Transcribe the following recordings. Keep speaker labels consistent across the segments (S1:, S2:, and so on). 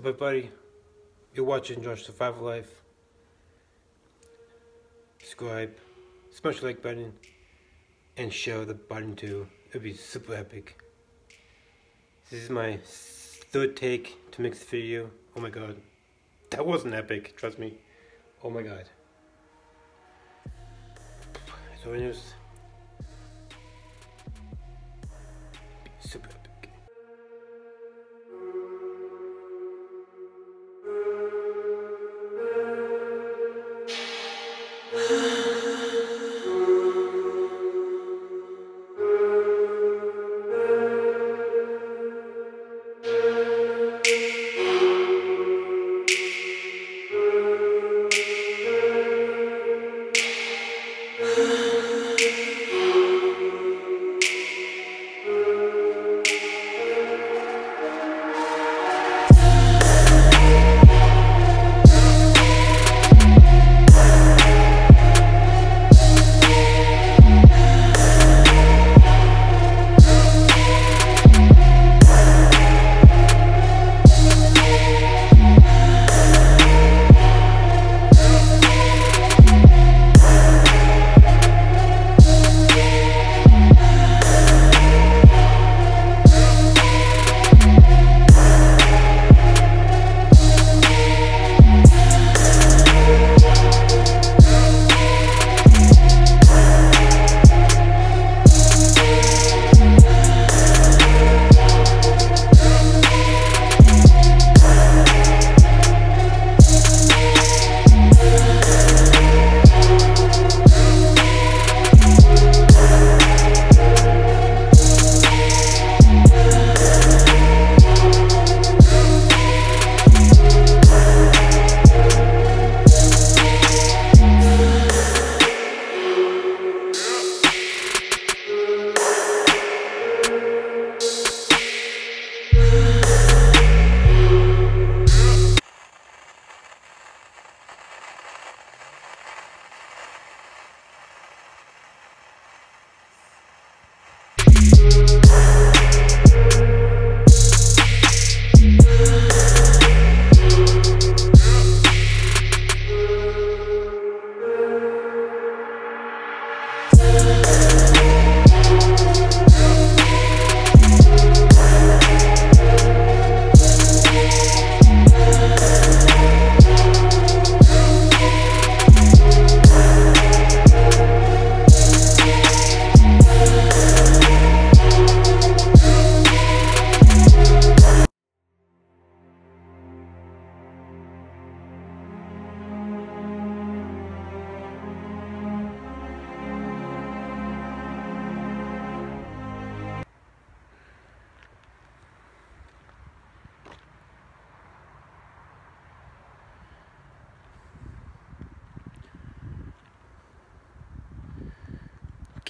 S1: up, everybody? You're watching Josh Survival Life. Subscribe, smash the like button, and share the button too. It'd be super epic. This is my third take to make this video. Oh my god. That wasn't epic, trust me. Oh my god. So anyways,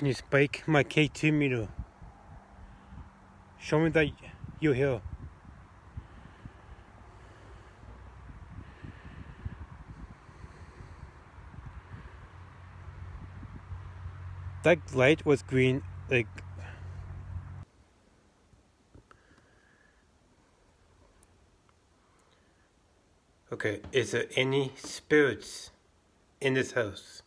S1: Can you spike my K2 meter? Show me that you're here. That light was green, like. Okay, is there any spirits in this house?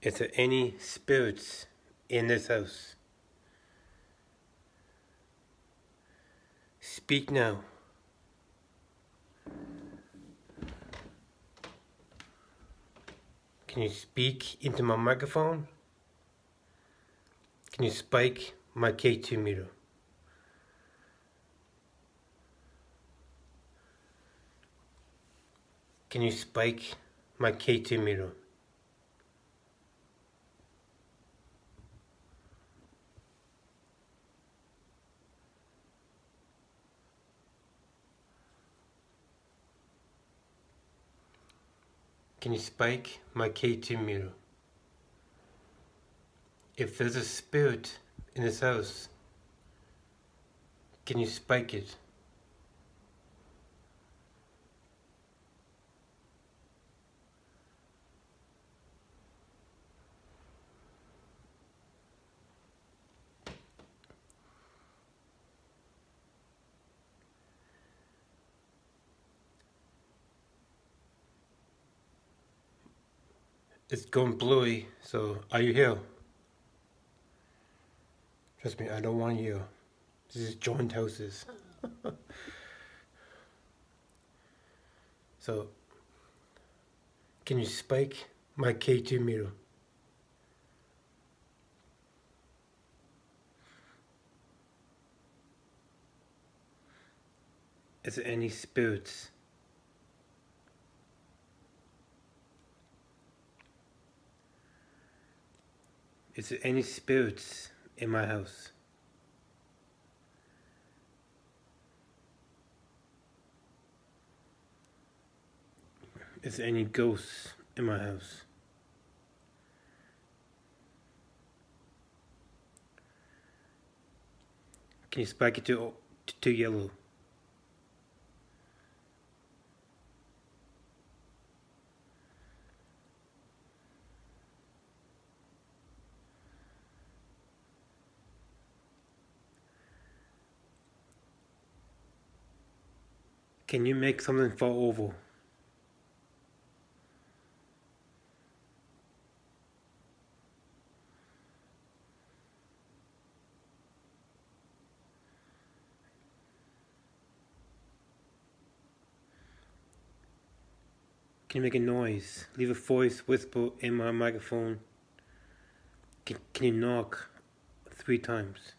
S1: Is there any spirits in this house? Speak now. Can you speak into my microphone? Can you spike my K2 meter? Can you spike my K2 meter? Can spike my K2 meter? If there's a spirit in this house, can you spike it? It's going bluey, so are you here? Trust me, I don't want you. This is joint houses. so, can you spike my K2 meter? Is there any spirits? Is there any spirits in my house? Is there any ghosts in my house? Can you spike it to, to yellow? Can you make something fall oval? Can you make a noise? Leave a voice whisper in my microphone. Can, can you knock three times?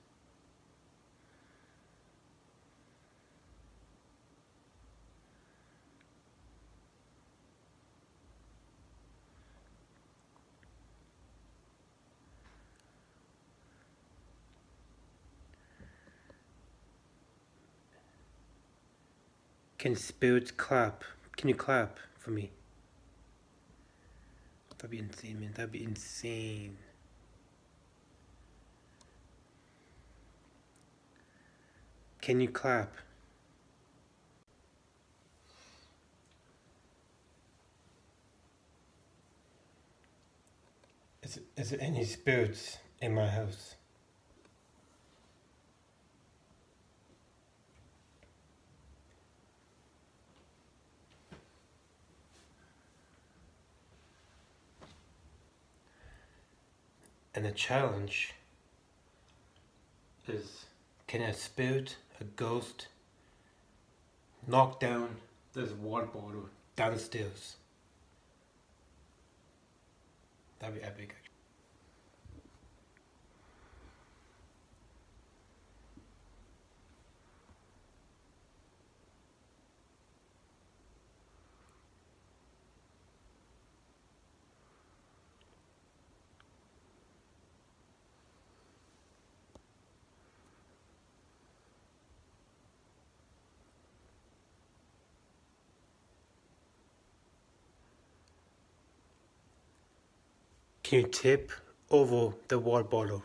S1: Can spirits clap? Can you clap for me? That'd be insane, man. That'd be insane. Can you clap? Is, is there any spirits in my house? And the challenge is can a spirit, a ghost, knock down this water bottle downstairs? That'd be epic. Can you tip over the water bottle?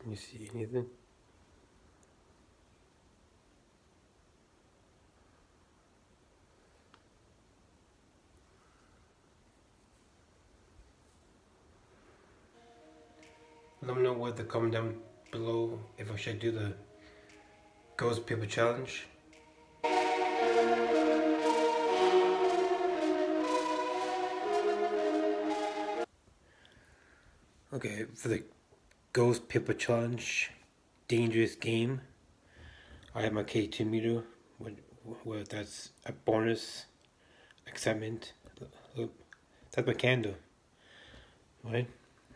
S1: Can you see anything? Let me know what the comment down below if I should do the ghost paper challenge. Okay, for the Ghost Paper Challenge, Dangerous Game. I have my K2 meter, where that's a bonus excitement. That's my candle, right?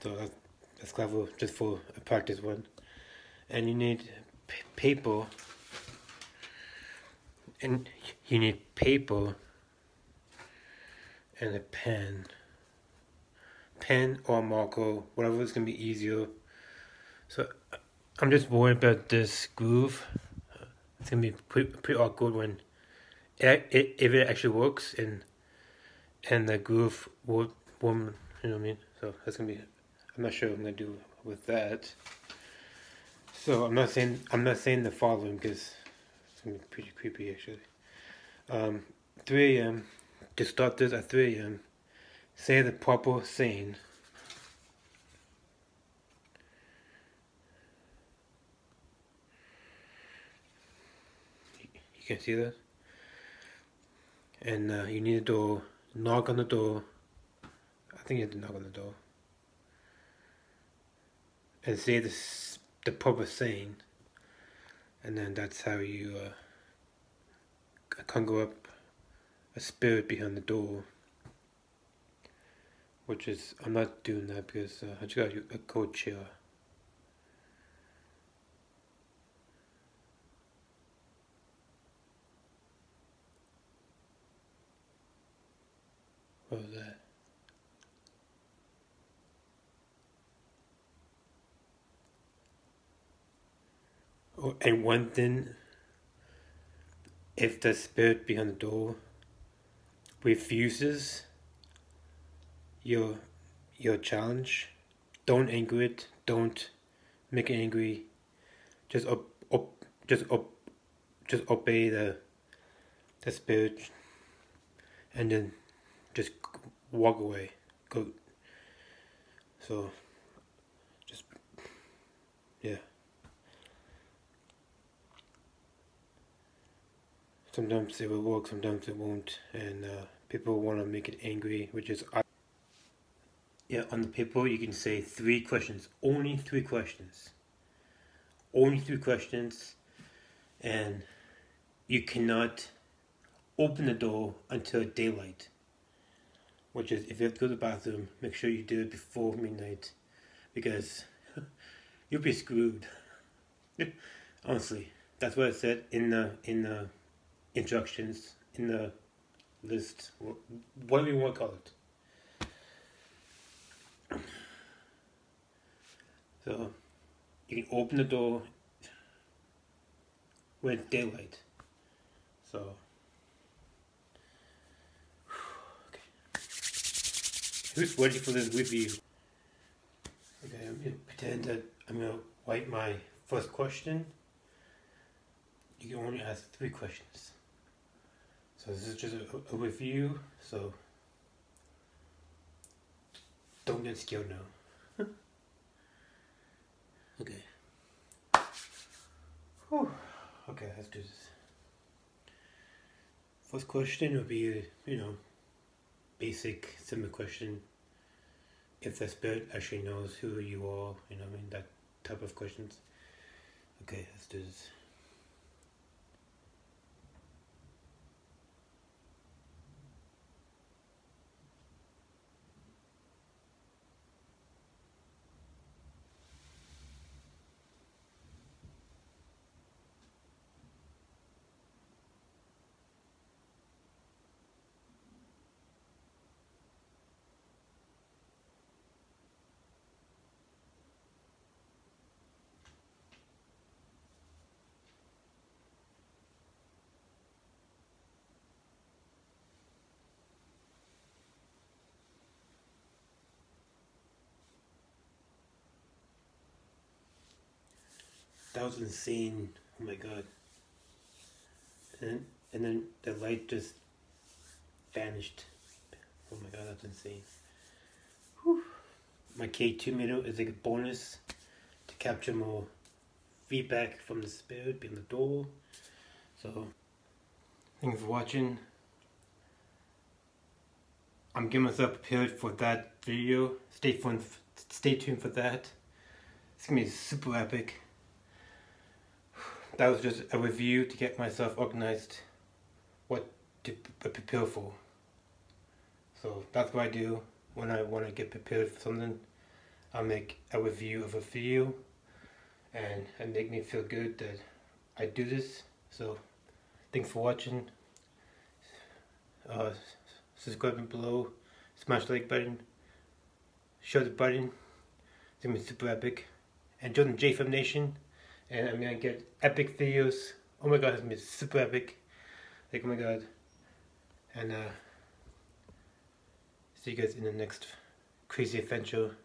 S1: So that's, that's clever, just for a practice one. And you need paper, and you need paper and a pen. Pen or marker, whatever is gonna be easier so I'm just worried about this groove. It's gonna be pretty, pretty awkward when it, it, if it actually works and and the groove wood woman. You know what I mean? So that's gonna be. I'm not sure what I'm gonna do with that. So I'm not saying I'm not saying the following because it's gonna be pretty creepy actually. Um, 3 a.m. To start this at 3 a.m. Say the proper saying. Can see that? And uh, you need to knock on the door. I think you have to knock on the door. And say this, the proper saying. And then that's how you uh, conjure up a spirit behind the door. Which is, I'm not doing that because uh, I just got a cold chair. Oh, and one thing, if the spirit behind the door refuses your your challenge, don't anger it. Don't make it angry. Just up, up, just up, just obey the the spirit, and then just walk away. Go. So, just yeah. Sometimes it will work, sometimes it won't, and uh, people want to make it angry, which is. Yeah, on the paper you can say three questions. Only three questions. Only three questions, and you cannot open the door until daylight which is if you have to go to the bathroom, make sure you do it before midnight because you'll be screwed. Honestly, that's what it said in the in the instructions in the list. What do you want to call it? So you can open the door when daylight. So. Who's waiting for this review? Okay, I'm gonna pretend that I'm gonna wipe my first question. You can only ask three questions. So this is just a, a review, so don't get scared now. okay. Whew. Okay, let's do this. First question would be, you know, basic, simple question. If the spirit actually knows who you are, you know, what I mean, that type of questions. Okay, let's do this. That was insane. Oh my god. And and then the light just vanished. Oh my god, that's insane. Whew. My K2 meter is like a bonus to capture more feedback from the spirit behind the door. So, thanks for watching. I'm getting myself prepared for that video. Stay tuned. Stay tuned for that. It's gonna be super epic that was just a review to get myself organized what to prepare for. So that's what I do when I want to get prepared for something. I make a review of a video and it make me feel good that I do this. So thanks for watching. Uh, subscribe below, smash the like button, share the button. It's gonna be super epic. And join the J Fam Nation and I'm gonna get epic videos. Oh my god, it's gonna be super epic. Like oh my god. And uh see you guys in the next crazy adventure.